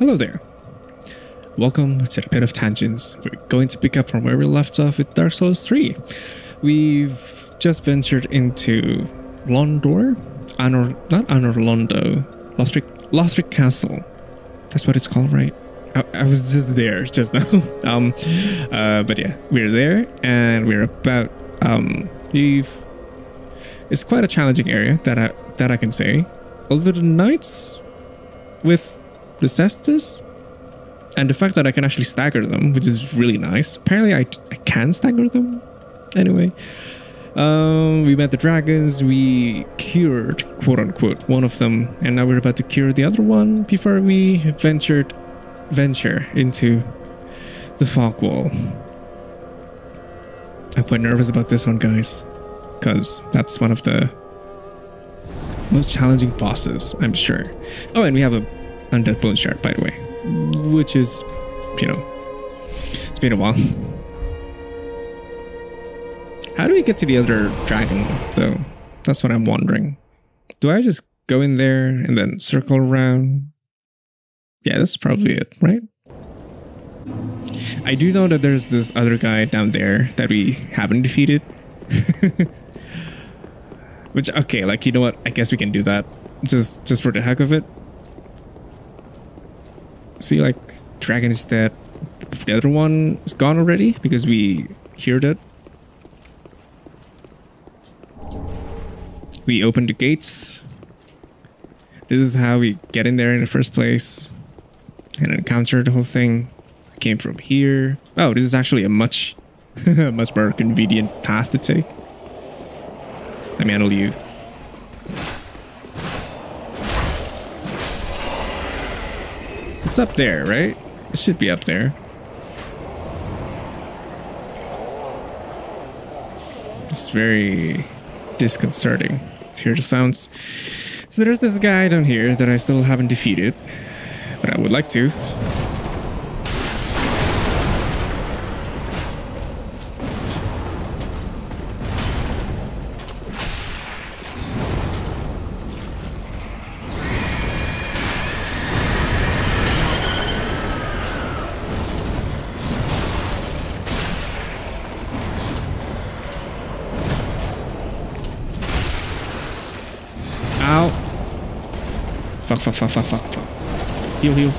Hello there. Welcome to the Pit of Tangents. We're going to pick up from where we left off with Dark Souls 3. We've just ventured into Londor, Anor, not Anor Londo, Lothric Castle. That's what it's called, right? I, I was just there just now. um, uh, but yeah, we're there and we're about. Um, we've. It's quite a challenging area that I that I can say. Although the knights with cestus and the fact that I can actually stagger them, which is really nice. Apparently, I, I can stagger them. Anyway, um, we met the dragons. We cured, quote unquote, one of them, and now we're about to cure the other one before we ventured venture into the fog wall. I'm quite nervous about this one, guys, because that's one of the most challenging bosses, I'm sure. Oh, and we have a undead bone shard, by the way, which is, you know, it's been a while. How do we get to the other dragon, though? That's what I'm wondering. Do I just go in there and then circle around? Yeah, that's probably it, right? I do know that there's this other guy down there that we haven't defeated. Which okay, like you know what? I guess we can do that. Just just for the heck of it. See like dragon is dead. The other one is gone already because we heard it. We opened the gates. This is how we get in there in the first place and encounter the whole thing. Came from here. Oh, this is actually a much, much more convenient path to take. Let me handle you. It's up there, right? It should be up there. It's very disconcerting to hear the sounds. So there's this guy down here that I still haven't defeated, but I would like to. Fuck, fuck, fuck, fuck, fuck, fuck. Heal, heal.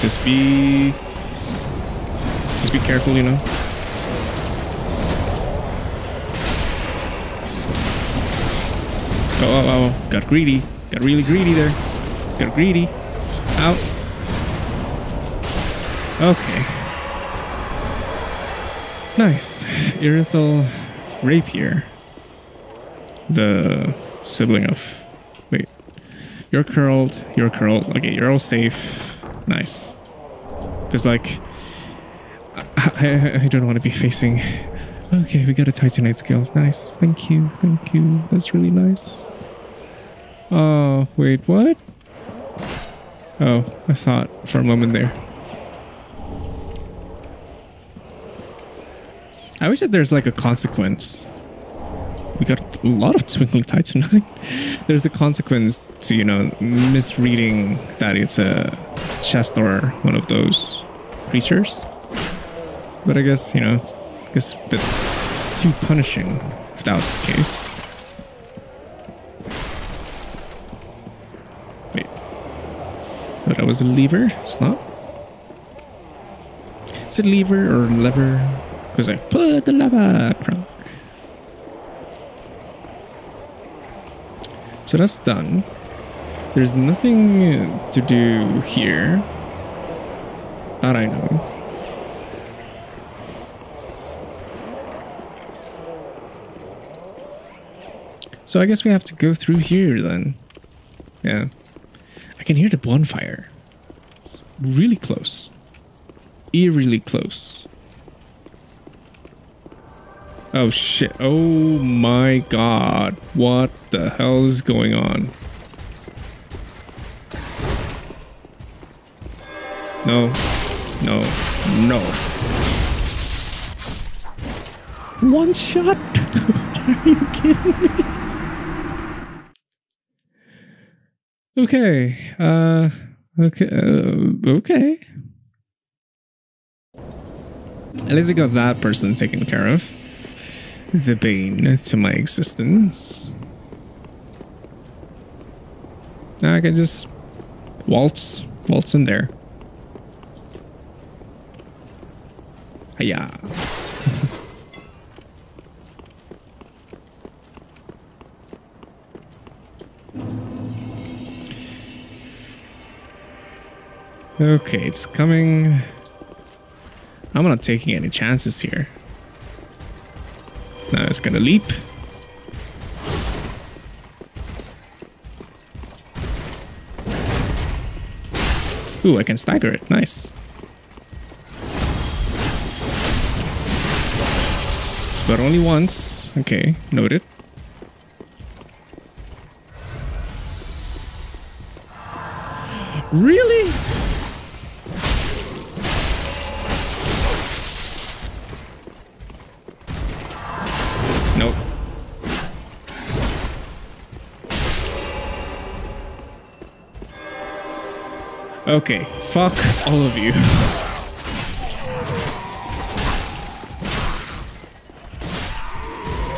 Just be... Just be careful, you know? Oh, oh, oh, got greedy. Got really greedy there. Got greedy. Out. Okay. Nice. Irithyll Rapier. The sibling of... Wait. You're curled. You're curled. Okay, you're all safe. Nice. Because, like... I, I, I don't want to be facing... Okay, we got a Titanite scale. Nice. Thank you. Thank you. That's really nice. Oh, wait, what? Oh, I thought for a moment there. I wish that there's like a consequence. We got a lot of twinkling titanite. there's a consequence to, you know, misreading that it's a chest or one of those creatures. But I guess, you know, I guess a bit too punishing if that was the case. Wait. Thought that was a lever? It's not. Is it lever or lever? Because I put the lava crunk. So that's done. There's nothing to do here. That I know. So I guess we have to go through here then. Yeah. I can hear the bonfire. It's really close. Eerily close. Oh shit. Oh my god. What the hell is going on? No. No. No. One shot? Are you kidding me? Okay. Uh. Okay. Uh, okay. At least we got that person taken care of. The bane to my existence. Now I can just waltz, waltz in there. Hiya. okay, it's coming. I'm not taking any chances here. Now it's gonna leap. Ooh, I can stagger it. Nice. But only once. Okay, noted. Really? Okay, fuck all of you.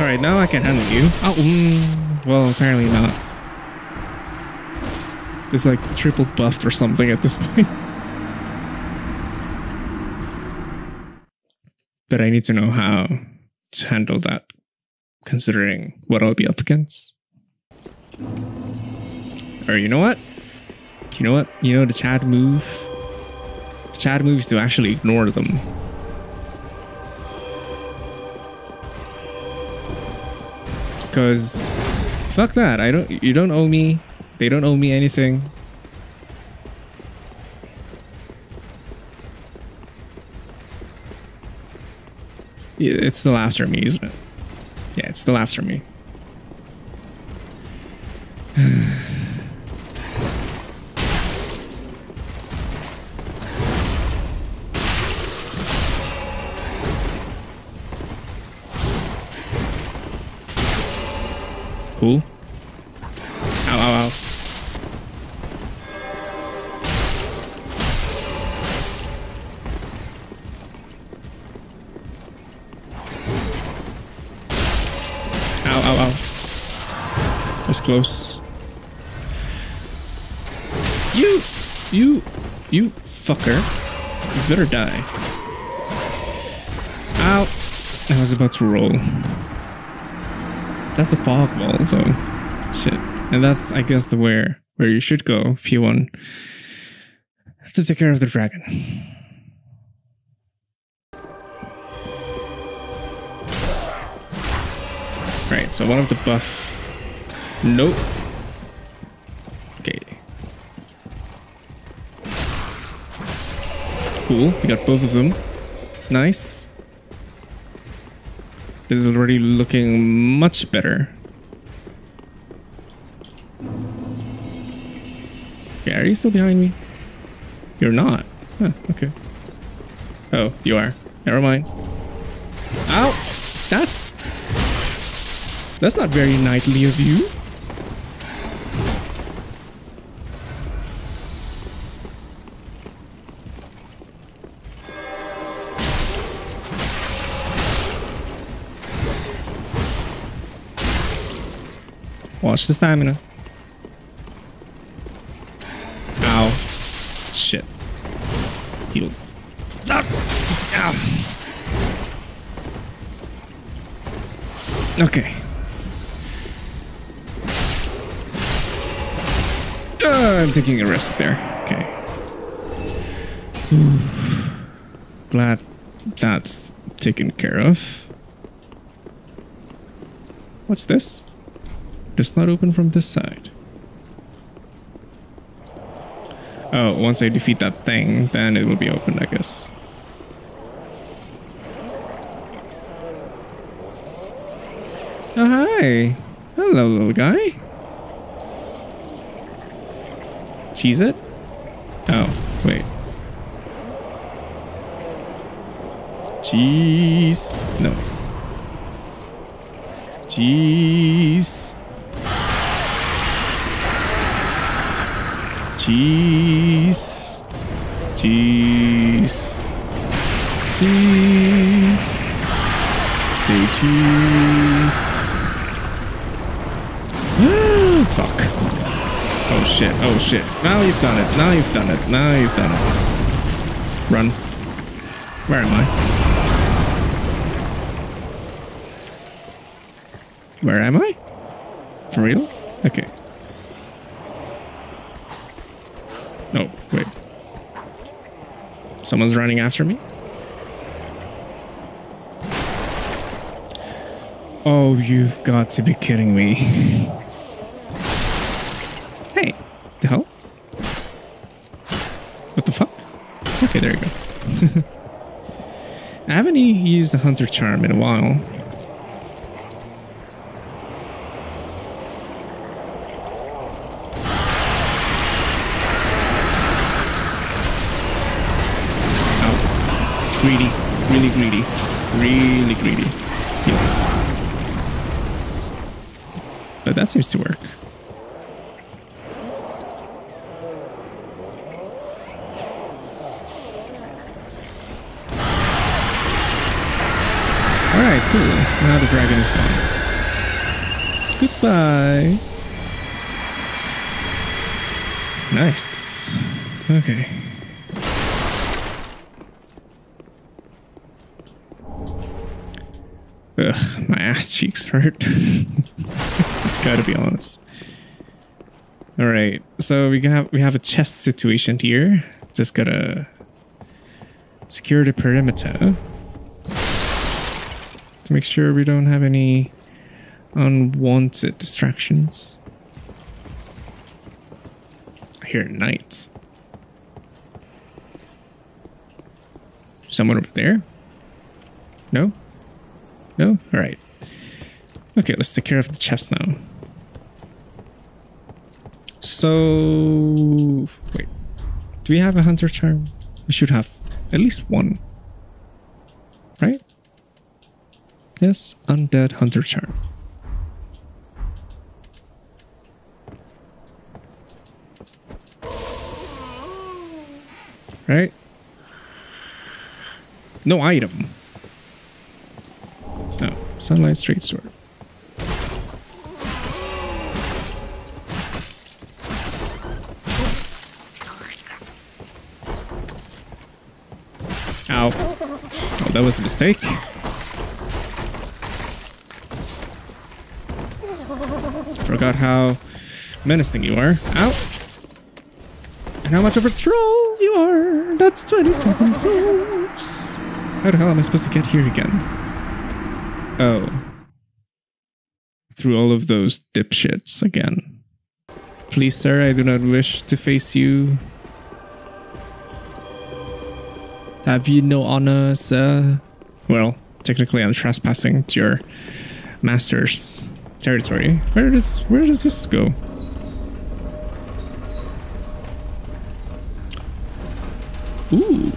Alright, now I can handle you. Oh, mm, well, apparently not. It's like triple buffed or something at this point. but I need to know how to handle that, considering what I'll be up against. Or you know what? You know what? You know the Chad move? The Chad move is to actually ignore them. Cause fuck that. I don't you don't owe me. They don't owe me anything. It's still after me, isn't it? Yeah, it's still after me. Fucker. You better die. Ow. I was about to roll. That's the fog wall, though. Shit. And that's, I guess, the where where you should go if you want to take care of the dragon. Right, so one of the buff. Nope. Cool. We got both of them. Nice. This is already looking much better. Yeah, are you still behind me? You're not. Huh, okay. Oh, you are. Never mind. Ow! That's... That's not very knightly of you. Watch the stamina. Ow. Shit. Heal. Ah. Ow. Okay. Uh, I'm taking a risk there. Okay. Glad that's taken care of. What's this? Does not open from this side. Oh, once I defeat that thing, then it will be open, I guess. Oh, hi. Hello, little guy. Cheese it? Oh, wait. Cheese. No. Jeez. Jeez. Jeez. Jeez. Say cheese. Mm, fuck. Oh shit. Oh shit. Now you've done it. Now you've done it. Now you've done it. Run. Where am I? Where am I? For real? Okay. Oh, wait. Someone's running after me? Oh, you've got to be kidding me. hey, the hell? What the fuck? Okay, there you go. I haven't used the Hunter Charm in a while. Oh, greedy, really greedy, really greedy. Yeah. But that seems to work. Alright, cool. Now the dragon is gone. Goodbye. Nice. Okay. Ugh, my ass cheeks hurt. Gotta be honest. All right, so we have we have a chest situation here. Just gotta secure the perimeter to make sure we don't have any unwanted distractions. I hear knight. Someone over there? No? No? Alright. Okay, let's take care of the chest now. So... Wait. Do we have a hunter charm? We should have at least one. Right? Yes, undead hunter charm. Right? No item. No. sunlight straight sword. That was a mistake. Forgot how menacing you are. Ow. And how much of a troll you are. That's 27 souls. How the hell am I supposed to get here again? Oh. Through all of those dipshits again. Please, sir, I do not wish to face you. Have you no honor, sir? Well, technically I'm trespassing to your master's territory. Where does where does this go? Ooh.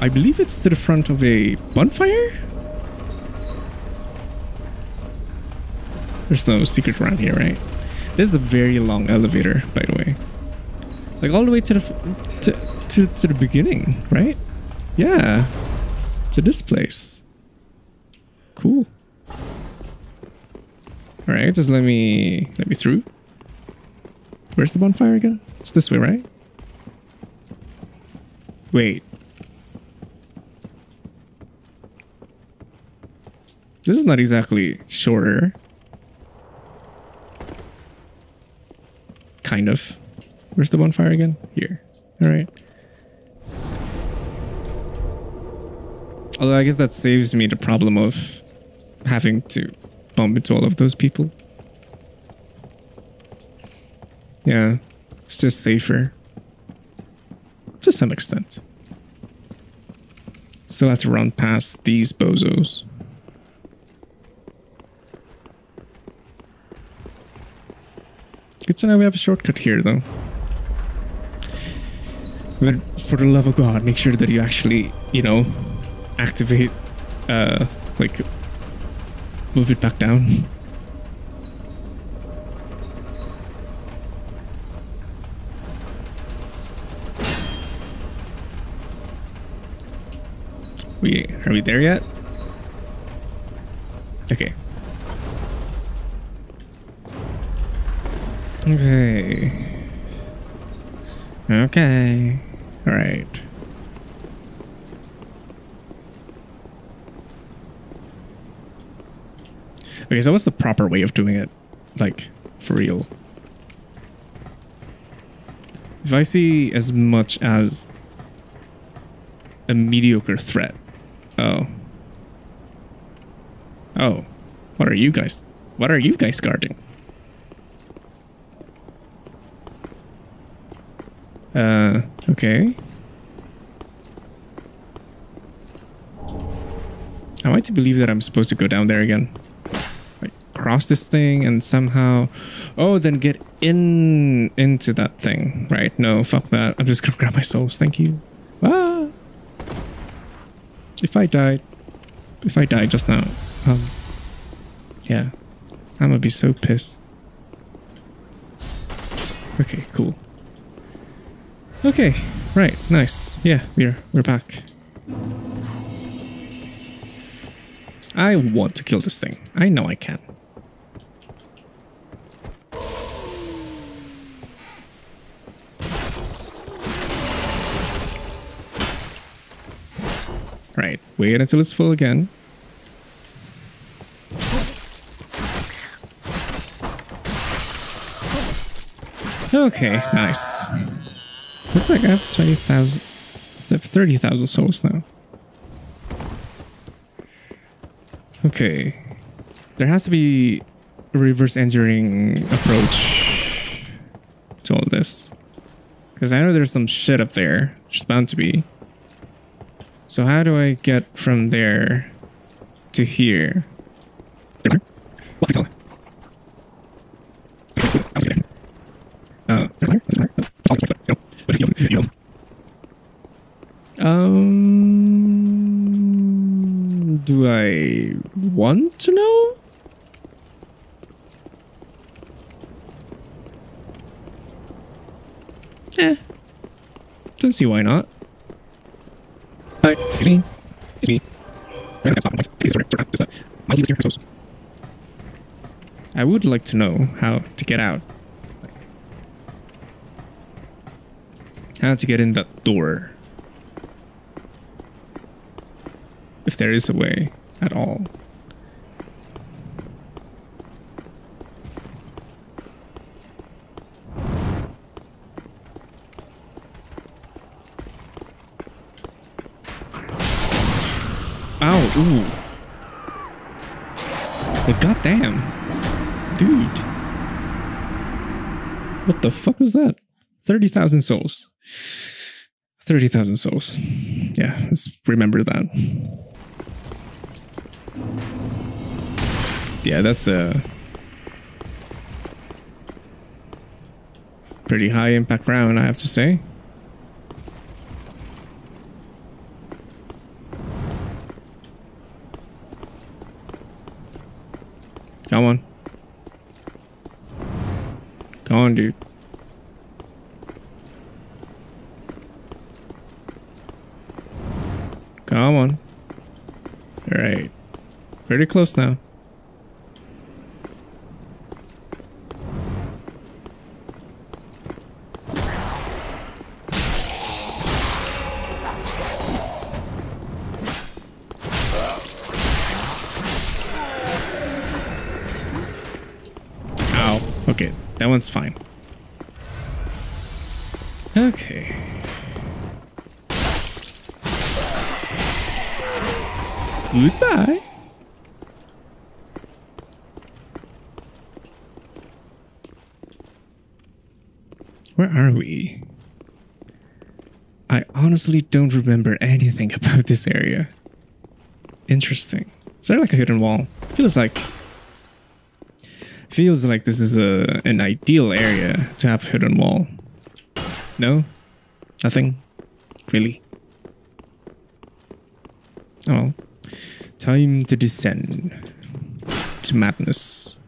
I believe it's to the front of a bonfire? There's no secret around here, right? This is a very long elevator, by the way. Like all the way to the to to, to the beginning, right? Yeah. To this place. Cool. Alright, just let me let me through. Where's the bonfire again? It's this way, right? Wait. This is not exactly shorter. Kind of. Where's the bonfire again? Here. Alright. Although I guess that saves me the problem of having to bump into all of those people. Yeah. It's just safer. To some extent. Still have to run past these bozos. Good to know we have a shortcut here, though. But for the love of God, make sure that you actually, you know, activate, uh, like, move it back down. We are we there yet? Okay. Okay. Okay. All right. Okay, so what's the proper way of doing it? Like, for real? If I see as much as a mediocre threat. Oh. Oh. What are you guys? What are you guys guarding? Uh, okay. Am I to believe that I'm supposed to go down there again? Like cross this thing and somehow oh then get in into that thing. Right, no, fuck that. I'm just gonna grab my souls, thank you. Ah if I died if I died just now, um yeah. I'm gonna be so pissed. Okay, cool. Okay, right, nice. Yeah, we're we're back. I want to kill this thing. I know I can. Right, wait until it's full again. Okay, nice. Looks like I have 20,000, I have 30,000 souls now. Okay. There has to be a reverse engineering approach to all this. Because I know there's some shit up there. There's bound to be. So how do I get from there to here? Uh, um, do I want to know? Eh, don't see why not. Hi, it's me. It's me. I would like to know how to get out. How to get in that door. If there is a way at all. Ow, ooh. But goddamn. Dude. What the fuck was that? 30,000 souls. 30,000 souls. Yeah, let's remember that. Yeah, that's a pretty high impact round, I have to say. Come on. Come on, dude. Come on. Alright. Pretty close now. One's fine. Okay. Goodbye. Where are we? I honestly don't remember anything about this area. Interesting. Is there like a hidden wall? Feels like feels like this is a an ideal area to have a hidden wall. No? Nothing? Really? Oh. Time to descend. to madness.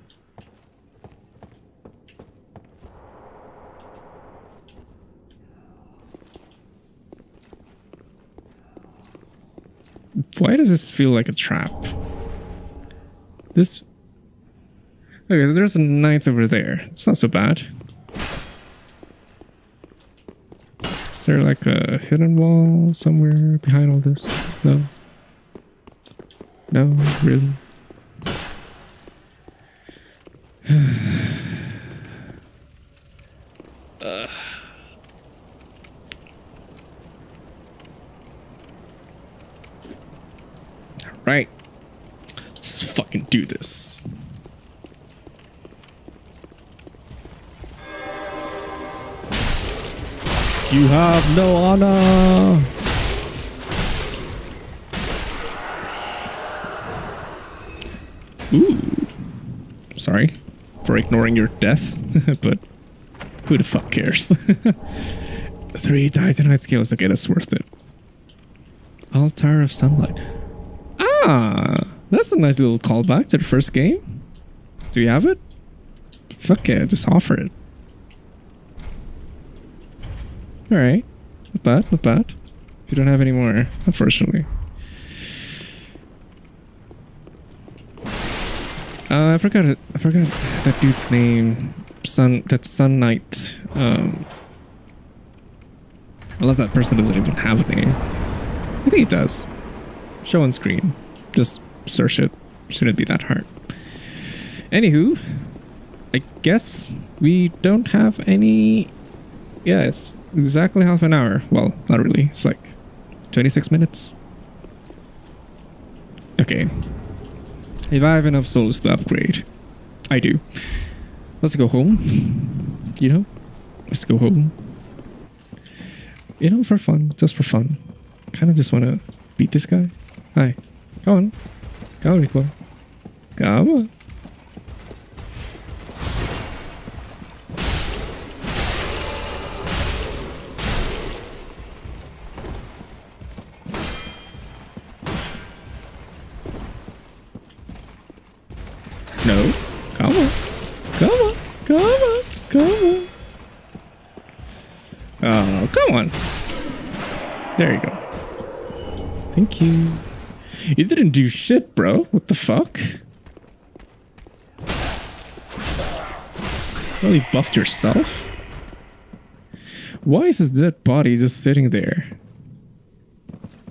Why does this feel like a trap? This. Okay, so there's a knight over there. It's not so bad. Is there like a hidden wall somewhere behind all this? No. No, really? uh. Right. Let's fucking do this. You have no honor. Ooh. Sorry for your death, but who the fuck cares? Three Titanite scales. Okay, that's worth it. Altar of Sunlight. Ah, that's a nice little callback to the first game. Do you have it? Fuck it, just offer it. Alright. Not bad, not bad. You don't have any more, unfortunately. Uh, I forgot. I forgot that dude's name. Sun. That Sun Knight. Um, unless that person doesn't even have a name. I think it does. Show on screen. Just search it. Shouldn't be that hard. Anywho, I guess we don't have any. Yeah, it's exactly half an hour. Well, not really. It's like 26 minutes. Okay. If I have enough souls to upgrade, I do. Let's go home. You know? Let's go home. You know, for fun. Just for fun. Kind of just want to beat this guy. Hi. Come on. Come on. Come on. Didn't do shit, bro. What the fuck? You buffed yourself? Why is his dead body just sitting there?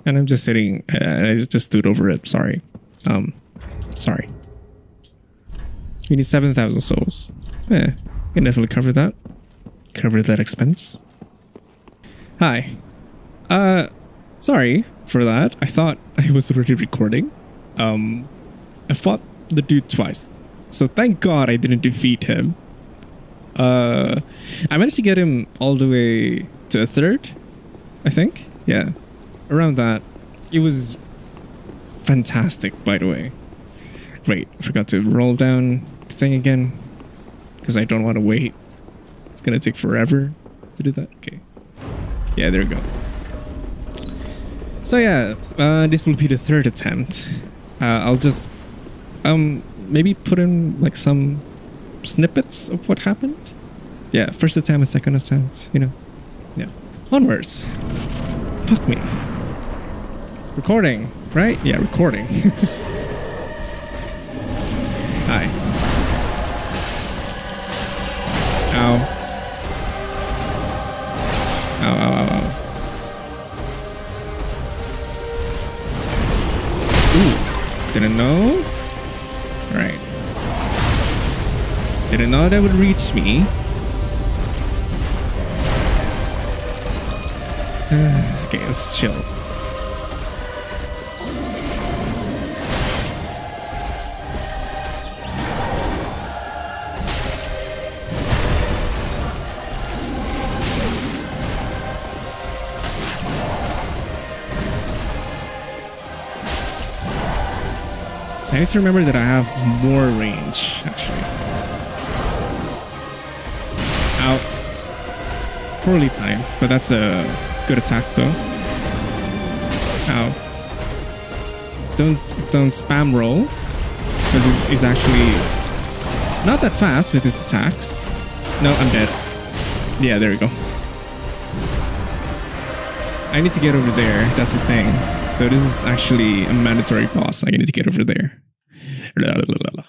And I'm just sitting, uh, I just stood over it. Sorry. Um, sorry. We need 7,000 souls. Yeah, can definitely cover that. Cover that expense. Hi. Uh, sorry for that. I thought I was already recording. Um, I fought the dude twice. So thank God I didn't defeat him. Uh, I managed to get him all the way to a third, I think. Yeah, around that. It was fantastic, by the way. Wait, I forgot to roll down the thing again because I don't want to wait. It's gonna take forever to do that. Okay. Yeah, there we go. So yeah, uh, this will be the third attempt. Uh, I'll just um maybe put in like some snippets of what happened. Yeah, first attempt, second attempt. You know. Yeah. Onwards. Fuck me. Recording, right? Yeah, recording. Didn't that would reach me. okay, let's chill. I need to remember that I have more range, actually. Poorly timed, but that's a good attack though. Ow. Don't don't spam roll. Because he's, he's actually not that fast with his attacks. No, I'm dead. Yeah, there we go. I need to get over there. That's the thing. So this is actually a mandatory boss. I need to get over there.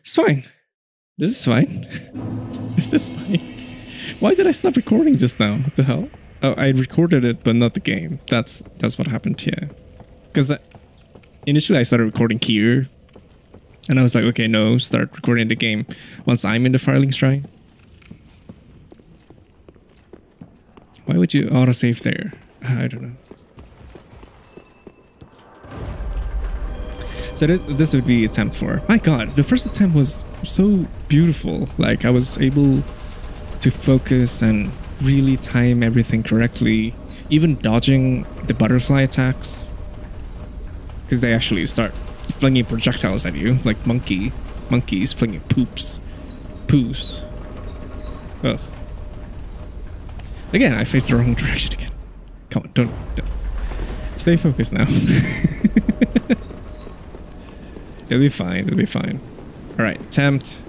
It's fine. This is fine. this is fine. Why did I stop recording just now? What the hell? Oh, I recorded it, but not the game. That's that's what happened here. Because initially I started recording here, and I was like, okay, no, start recording the game once I'm in the Firelink Shrine. Why would you autosave there? I don't know. So this, this would be attempt four. My god, the first attempt was so beautiful. Like I was able to focus and really time everything correctly. Even dodging the butterfly attacks. Because they actually start flinging projectiles at you, like monkey. Monkeys flinging poops. Poos. Ugh. Again, I faced the wrong direction again. Come on, don't, don't. Stay focused now. It'll be fine. It'll be fine. All right, attempt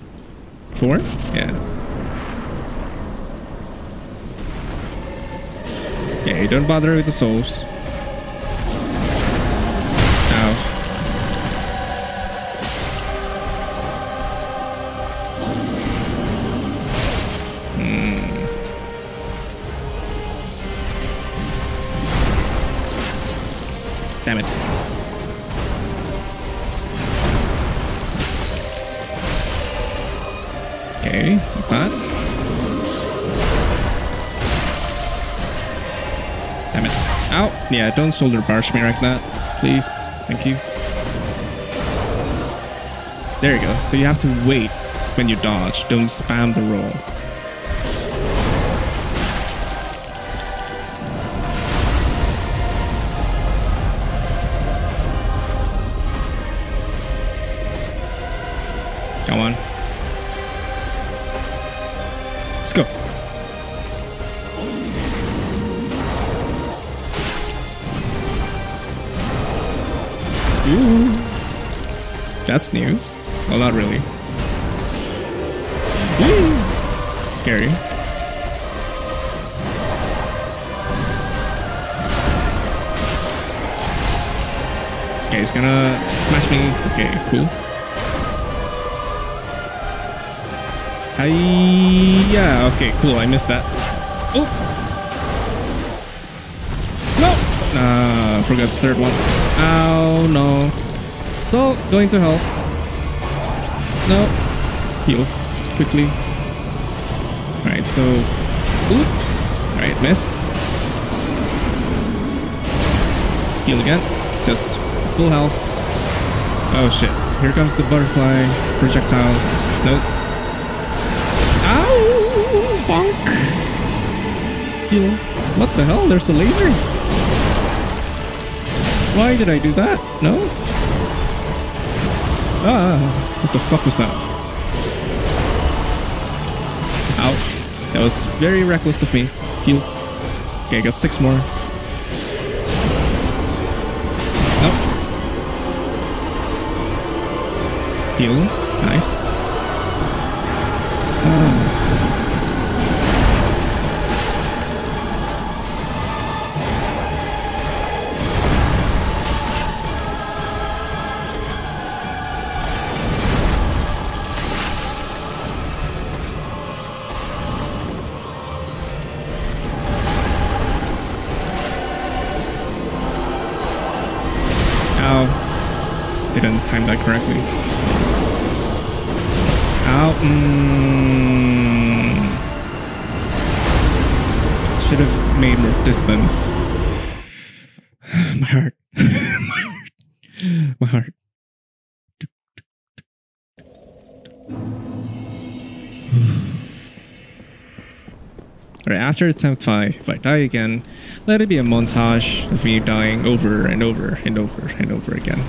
four. Yeah. Okay, don't bother with the souls. Yeah, don't shoulder barge me like that. Please. Thank you. There you go. So you have to wait when you dodge. Don't spam the roll. Come on. That's new. Well, not really. Ooh. Scary. Okay, he's gonna smash me. Okay, cool. Yeah, okay, cool. I missed that. Oh, no! Uh, forgot the third one. Oh no. So going to hell. No. Heal quickly. All right, so. Oop. All right, miss. Heal again. Just full health. Oh shit! Here comes the butterfly projectiles. Nope. Ow! Bonk! Heal. What the hell? There's a laser? Why did I do that? No? Ah, what the fuck was that? Ow. That was very reckless of me. Heal. Okay, I got six more. Nope. Heal. Nice. Distance. My heart. My heart. My heart. Alright, after attempt 5, if I die again, let it be a montage of me dying over and over and over and over again.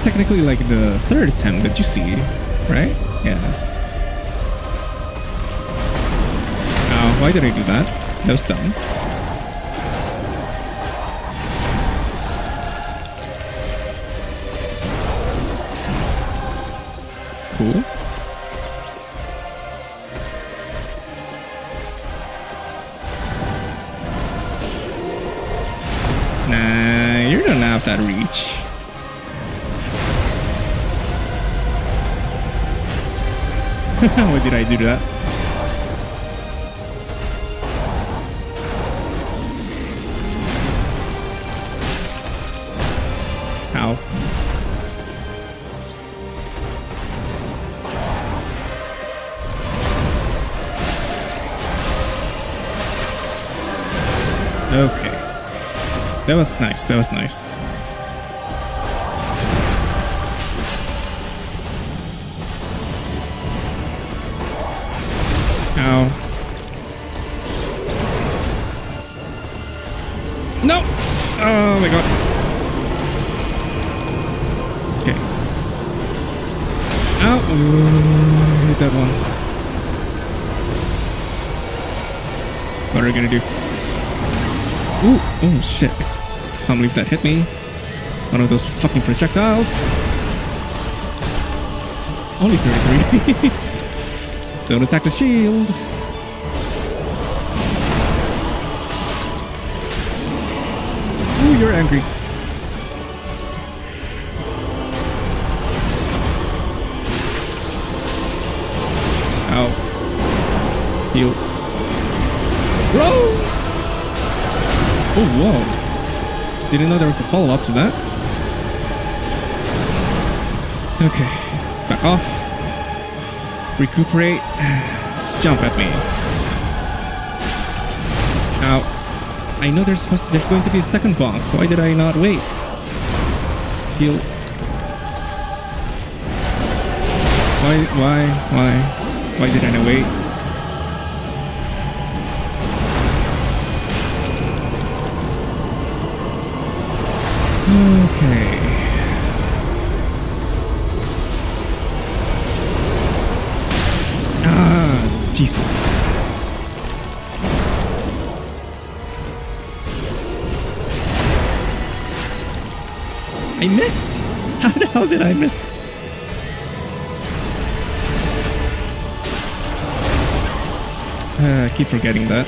Technically like the third attempt that you see, right? Yeah. Oh, why did I do that? That was dumb. Do that? Ow. Okay. That was nice. That was nice. Oh shit. Can't believe that hit me. One of those fucking projectiles. Only 33. Don't attack the shield. Ooh, you're angry. Oh, whoa. Didn't know there was a follow-up to that. Okay. Back off. Recuperate. Jump at me. Ow. I know there's supposed to, there's going to be a second bonk. Why did I not wait? Heal. Why, why, why? Why did I not wait? Okay. Ah, Jesus. I missed. How the hell did I miss? Uh, I keep forgetting that.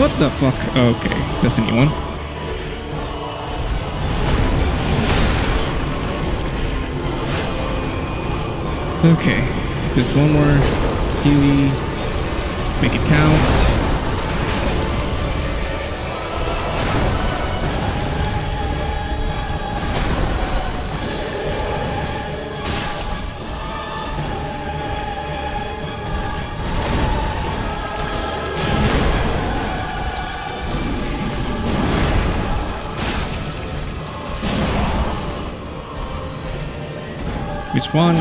What the fuck? Okay, that's a new one. Okay, just one more Healy. Make it count. Which one?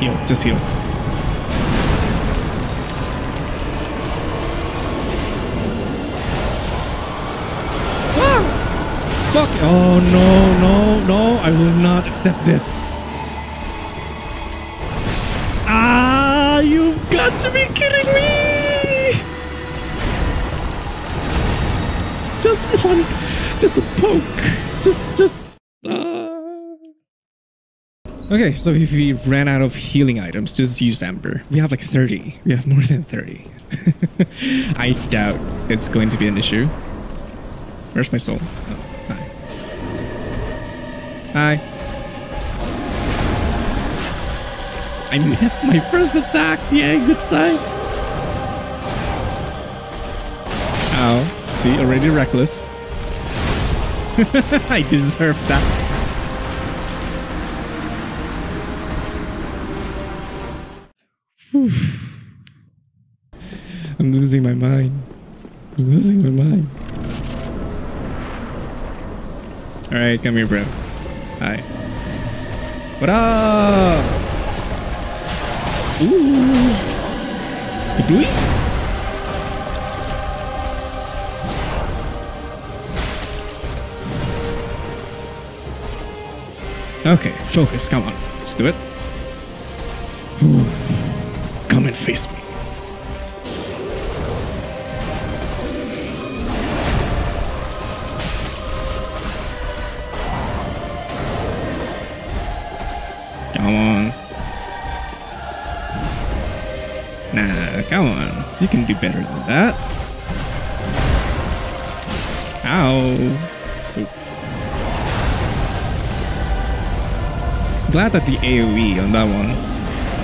Heal, just heal. Ah! Fuck! Oh no, no, no! I will not accept this. Just a poke, just, just. Uh. Okay, so if we ran out of healing items, just use Ember. We have like 30. We have more than 30. I doubt it's going to be an issue. Where's my soul? Oh, hi. Hi. I missed my first attack. Yay, good sign. Ow. See, already reckless. I deserve that. I'm losing my mind. I'm losing my mind. Alright, come here, bro. Hi. What up? Ooh. Kadooey? Okay, focus. Come on. Let's do it. Come and face me. Come on. Nah, come on. You can do better than that. Ow. Glad that the AoE on that one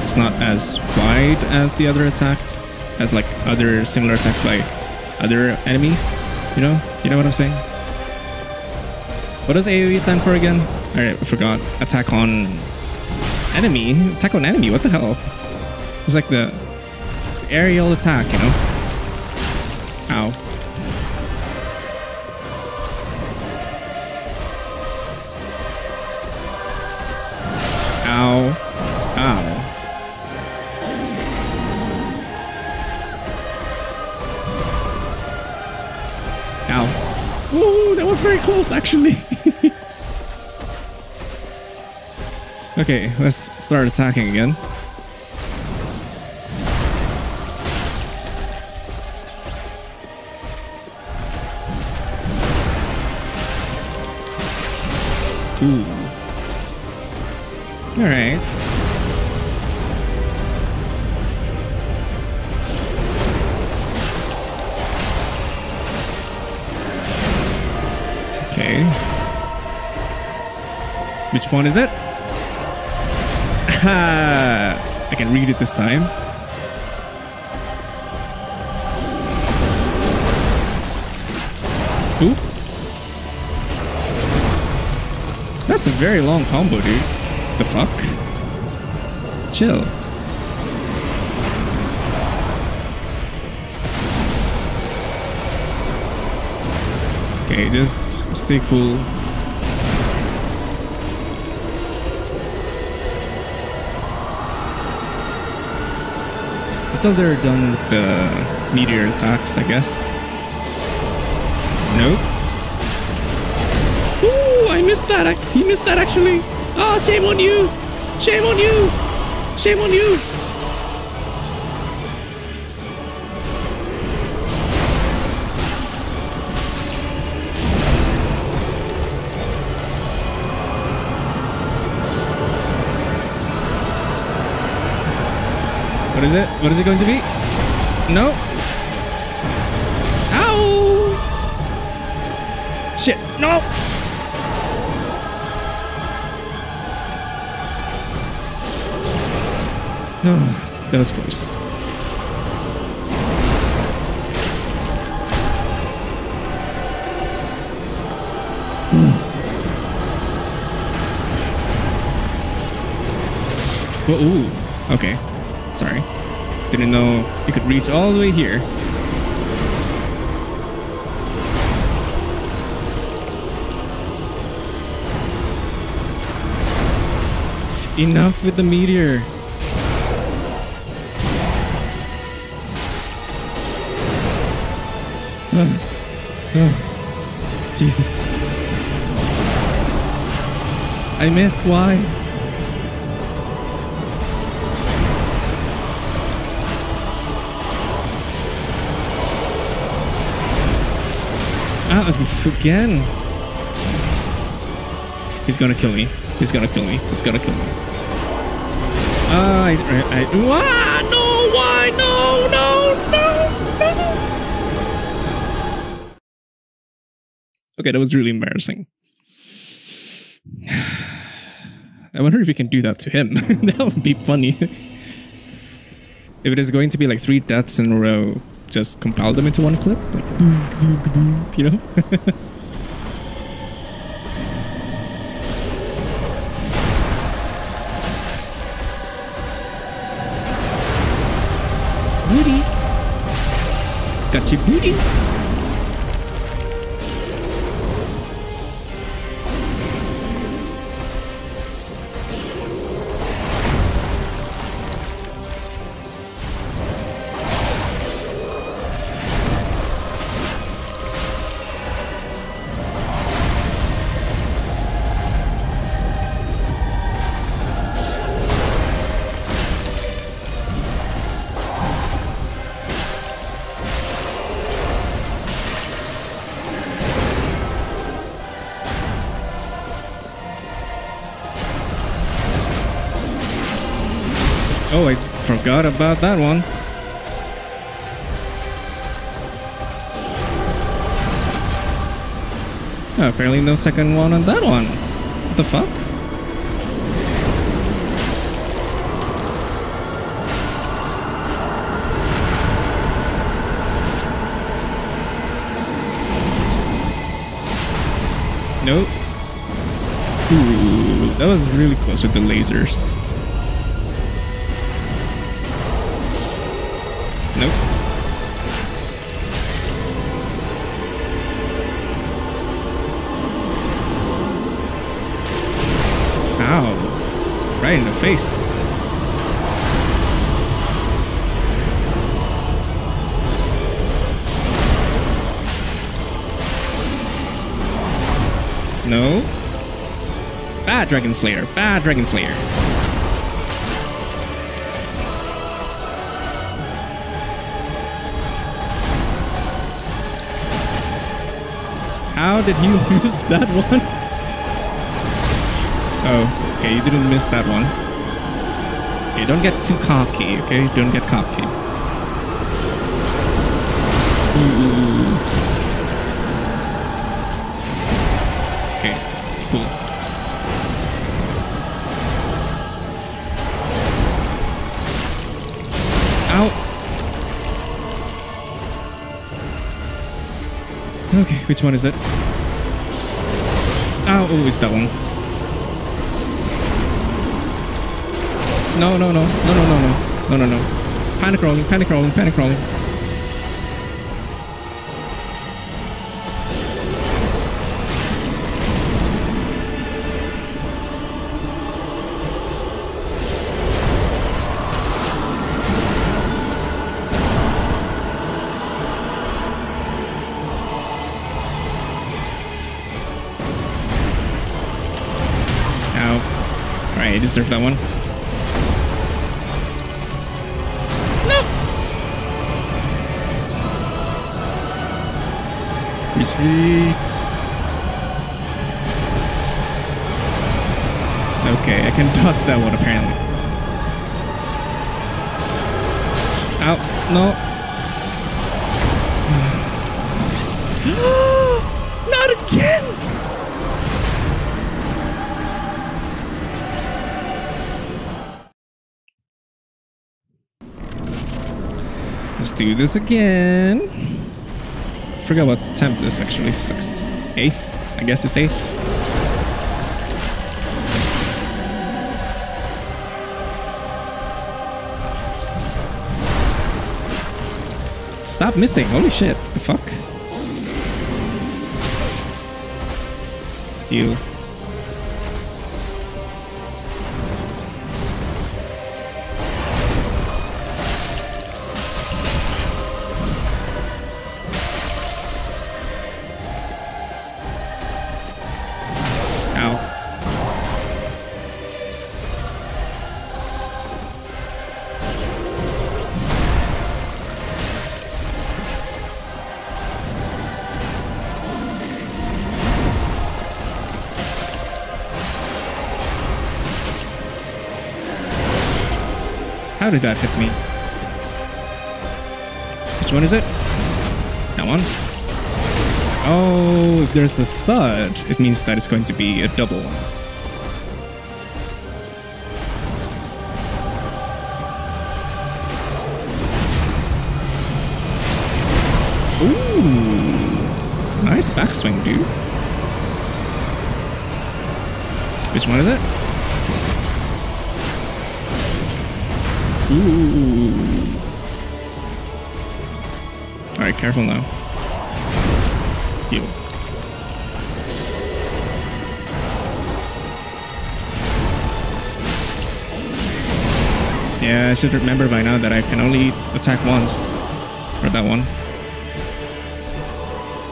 is not as wide as the other attacks, as like other similar attacks by other enemies. You know? You know what I'm saying? What does AoE stand for again? Alright, I forgot. Attack on enemy? Attack on enemy? What the hell? It's like the aerial attack, you know? Ow. Ow. Ow. Ooh, that was very close actually. okay, let's start attacking again. Which one is it? I can read it this time. Ooh. That's a very long combo, dude. The fuck? Chill. Okay, just stay cool. Until they're done with the meteor attacks, I guess. Nope. Ooh, I missed that. He missed that actually. Oh, shame on you. Shame on you. Shame on you. Is it? What is it going to be? No. Ow! Shit. No. That was close. Hmm. Whoa, ooh. Okay. Sorry. Didn't know you could reach all the way here. Enough with the meteor. Oh, oh, Jesus. I missed. Why? Ah, again. He's gonna kill me. He's gonna kill me. He's gonna kill me. Ah, I, I, I, ah, no, why? No, no, no, no. Okay, that was really embarrassing. I wonder if we can do that to him. that would be funny. if it is going to be like three deaths in a row, just compile them into one clip, like you know? booty. Got your booty. Forgot about that one. Oh, apparently no second one on that one. What the fuck? Nope. Ooh, that was really close with the lasers. Face. No. Bad Dragonslayer. Bad Dragonslayer. How did you miss that one? Oh, okay, you didn't miss that one. Okay, don't get too cocky, okay? Don't get cocky. Okay, cool. Ow! Okay, which one is it? Oh, oh, it's that one. No, no, no. No, no, no, no. No, no, no. Panic rolling, panic rolling, panic rolling. deserve that one. Okay, I can toss that one apparently. Ow, no. Not again! Let's do this again. Forgot what the temp is actually. eighth. I guess it's eighth. Stop missing. Holy shit. The fuck? You. How did that hit me? Which one is it? That one? Oh, if there's a third, it means that it's going to be a double. Ooh, nice backswing, dude. Which one is it? Ooh. All right, careful now. Heal. Yeah, I should remember by now that I can only attack once. For that one.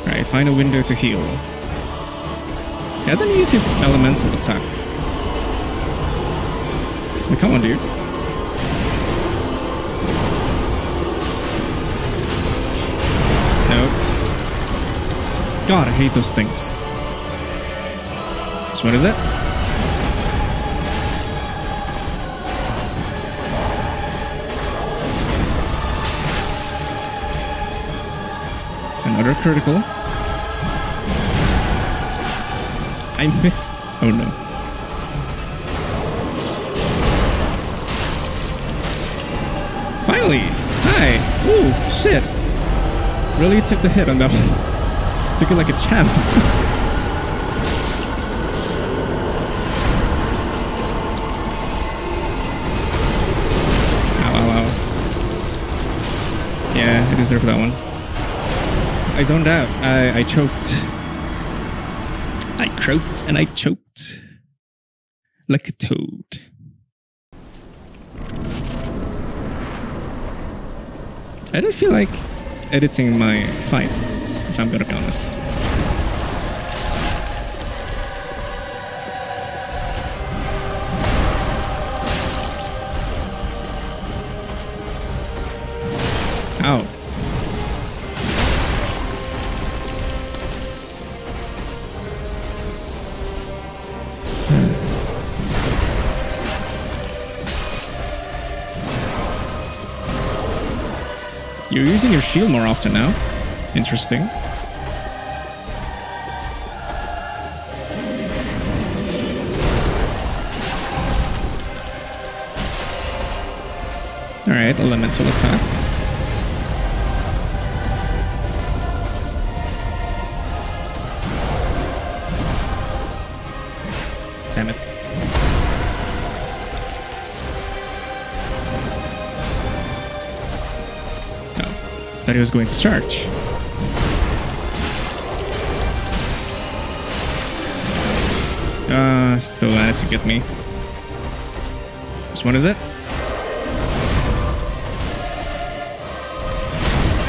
Alright, find a window to heal. He hasn't used his elemental attack. Come on, dude. God, I hate those things. So what is it? Another critical. I missed. Oh no. Finally! Hi! Ooh, shit. Really took the hit on that one took it like a champ. ow, ow, ow. Yeah, I deserve that one. I zoned out. I, I choked. I croaked and I choked. Like a toad. I don't feel like editing my fights, if I'm gonna be honest. Ow. You're using your shield more often now. Interesting. Alright, elemental attack. Damn it. Oh, thought he was going to charge. Uh, still managed to get me. Which one is it?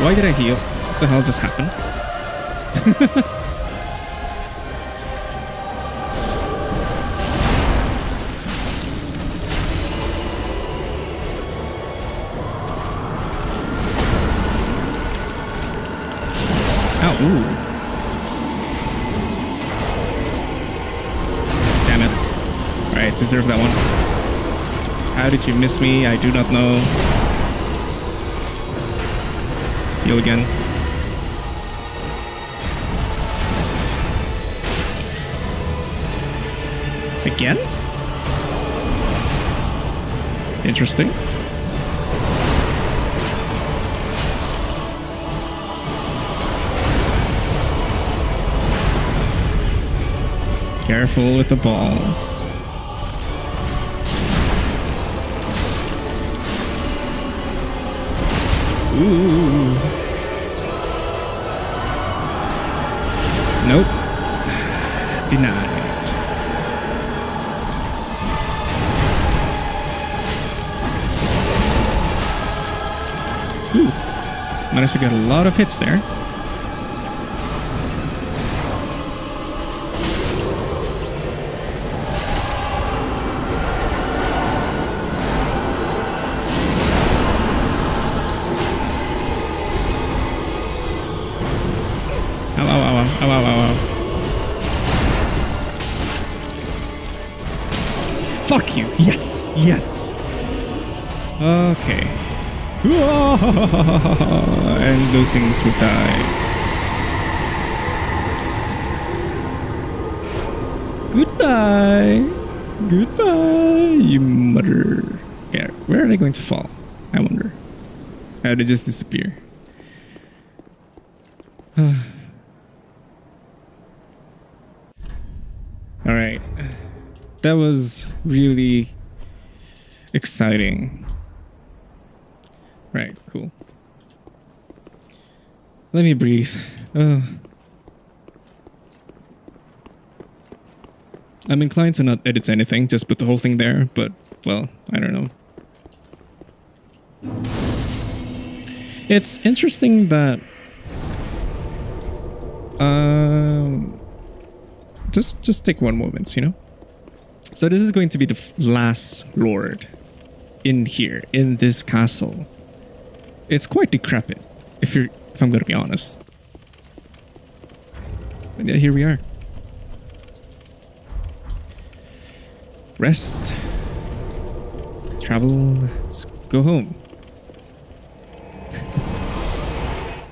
Why did I heal? What the hell just happened? Oh, ooh. Damn it. Alright, deserve that one. How did you miss me? I do not know. Heal again. Again? Interesting. Careful with the balls. Managed to get a lot of hits there. Fuck you. Yes, yes. Okay. And those things will die. Goodbye. Goodbye, you mother. Okay, where are they going to fall? I wonder. How did they just disappear? All right. That was really exciting. Right, cool. Let me breathe. Oh. I'm inclined to not edit anything, just put the whole thing there, but, well, I don't know. It's interesting that. Um. Just, just take one moment, you know? So, this is going to be the last lord in here, in this castle. It's quite decrepit, if you're, if I'm gonna be honest. But yeah, here we are. Rest. Travel. Let's go home.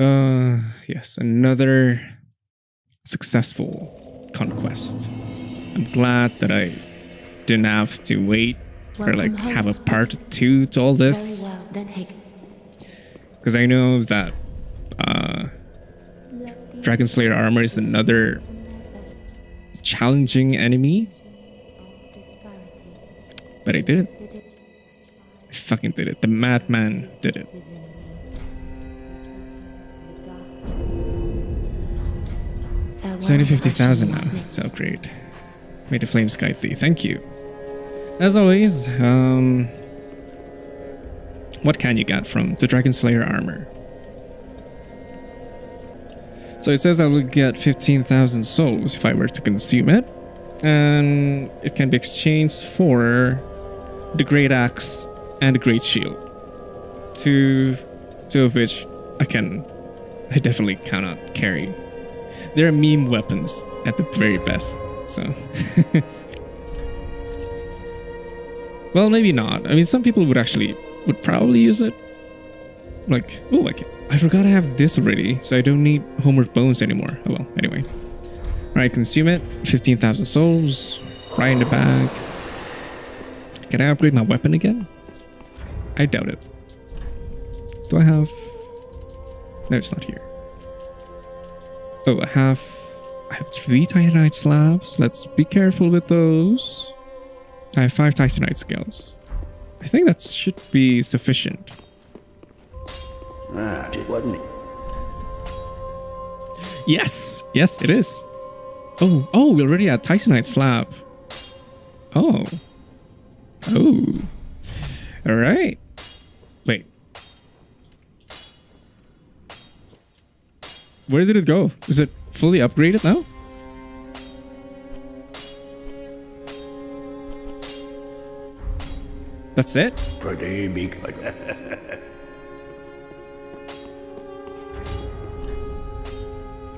Uh, yes, another successful conquest. I'm glad that I didn't have to wait or like have a part two to all this well. Because I know that uh, Dragonslayer armor is another challenging enemy, but I did it. I fucking did it. The madman did it. 750,000 now to upgrade. Made a flame sky thief. Thank you. As always, um, what can you get from the Dragonslayer armor? So it says I will get 15,000 souls if I were to consume it, and it can be exchanged for the Great Axe and the Great Shield. Two, two of which I can, I definitely cannot carry. They're meme weapons at the very best. So, well, maybe not. I mean, some people would actually would probably use it. Like, oh, I, I forgot I have this already, so I don't need Homeward Bones anymore. Oh well, anyway. Alright, consume it. 15,000 souls. Right in the bag. Can I upgrade my weapon again? I doubt it. Do I have... No, it's not here. Oh, I have... I have three Titanite slabs. Let's be careful with those. I have five Titanite scales. I think that should be sufficient. Ah, it wasn't it? Yes, yes, it is. Oh, oh, we already had Titanite slab. Oh. Oh. All right. Wait. Where did it go? Is it fully upgraded now? That's it? Pretty big.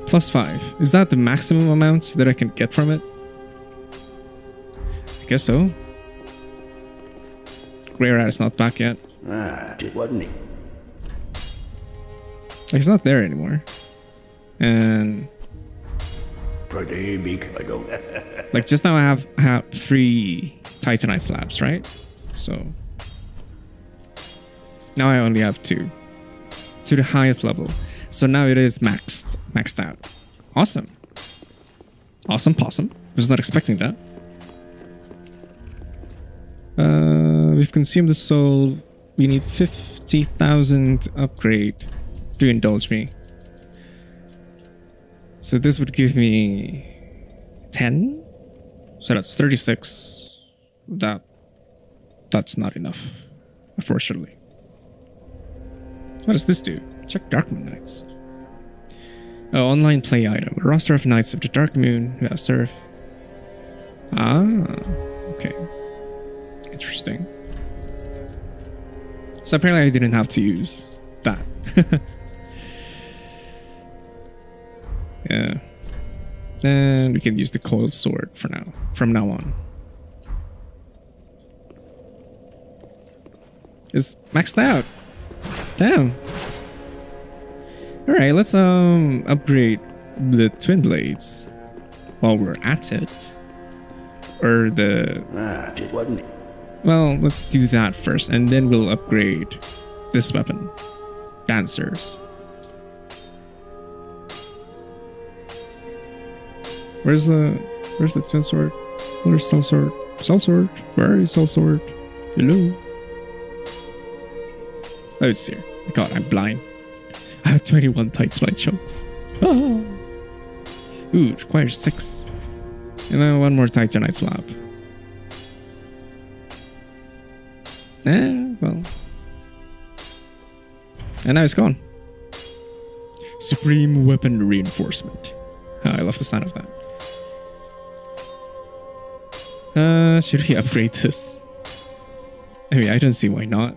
Plus five. Is that the maximum amount that I can get from it? I guess so. Greirat is not back yet. ah, wasn't? Like, He's not there anymore. And Pretty big. I go. like just now I have I have three Titanite slabs, right? So now I only have two. To the highest level. So now it is maxed maxed out. Awesome. Awesome possum. Was not expecting that. Uh we've consumed the soul. We need 50,000 upgrade to indulge me. So this would give me 10? So that's 36. That that's not enough, unfortunately. What does this do? Check Darkmoon Knights. Oh, online play item. A roster of Knights of the Dark Moon who have. Ah, okay. Interesting. So apparently I didn't have to use that. yeah. And we can use the coiled sword for now, from now on. It's maxed out. Damn. Alright, let's um upgrade the twin blades while we're at it. Or the ah, it wasn't well, let's do that first and then we'll upgrade this weapon. Dancers. Where's the where's the twin sword? Where's Soul Sword? Soul Sword? Where is Soul Sword? Hello? Oh, here. God, I'm blind. I have 21 Titanite chunks. Ah. Ooh, requires six. And then one more Titanite slab. Eh, well. And now it's gone. Supreme Weapon Reinforcement. Oh, I love the sound of that. Uh, should we upgrade this? I mean, I don't see why not.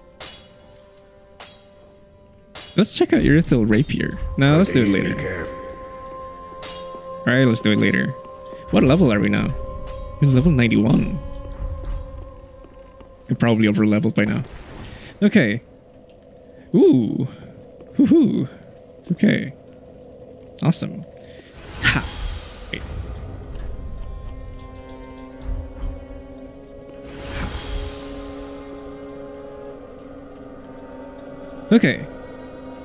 Let's check out Irithyll Rapier. No, let's do it later. Alright, let's do it later. What level are we now? We're level 91. We're probably over leveled by now. Okay. Ooh. Woohoo. Okay. Awesome. Ha. Wait. Okay.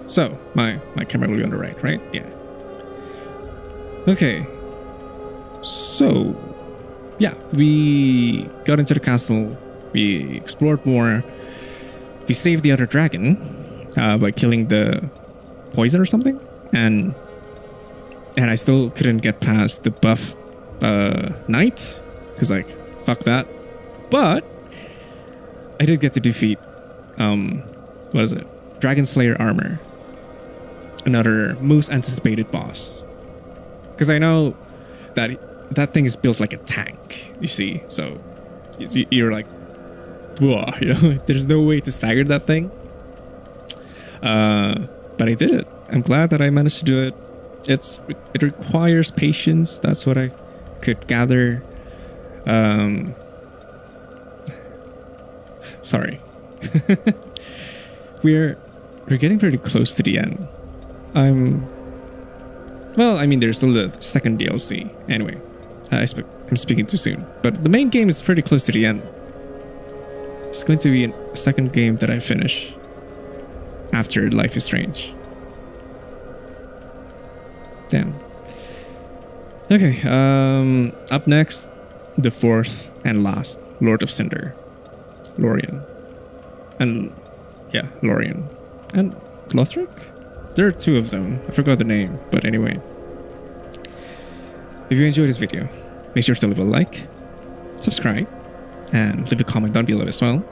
So, my my camera will be on the right, right? Yeah. Okay. So, yeah, we got into the castle. We explored more. We saved the other dragon uh, by killing the poison or something, and and I still couldn't get past the buff uh, knight because like fuck that. But I did get to defeat um, what is it? Dragonslayer armor, another most anticipated boss. Because I know that that thing is built like a tank. You see, so you- you're like, whoa, you know, there's no way to stagger that thing. Uh, but I did it. I'm glad that I managed to do it. It's it requires patience. That's what I could gather. Um, sorry. we're we're getting pretty close to the end. I'm well, I mean, there's still the second DLC. Anyway, I spe- I'm speaking too soon. But the main game is pretty close to the end. It's going to be a second game that I finish after Life is Strange. Damn. Okay, um, up next, the fourth and last Lord of Cinder, Lorian. And, yeah, Lorian. And Lothric? There are two of them. I forgot the name, but anyway. If you enjoyed this video, make sure to leave a like, subscribe, and leave a comment down below as well.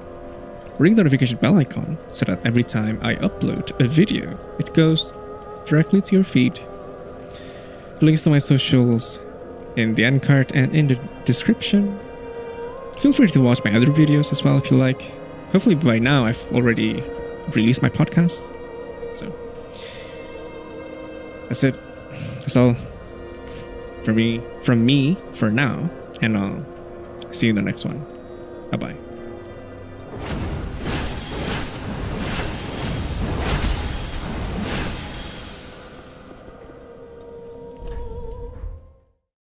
Ring the notification bell icon so that every time I upload a video, it goes directly to your feed. Links to my socials in the end card and in the description. Feel free to watch my other videos as well if you like. Hopefully by now I've already released my podcast. That's it. That's all for me from me for now, and I'll see you in the next one. Bye bye.